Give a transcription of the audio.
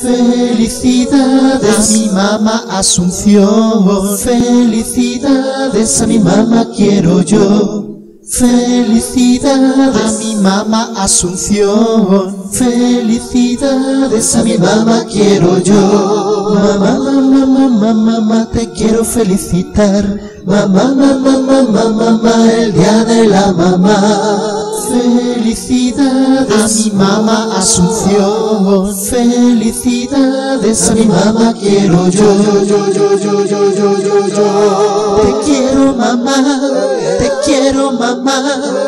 Felicidades a mi mamá Asunción, felicidades a mi mamá quiero yo. Felicidades a mi mamá Asunción, felicidades a mi mamá quiero yo. Mamá, mamá, mamá, mamá, te quiero felicitar. Mamá, mamá, mamá, mamá, el día de la mamá. Felicidades a mi mamá Asunción, felicidades a mi mamá quiero yo, yo, yo, yo, yo, yo, yo, yo, yo. Te quiero mamá, te quiero mamá.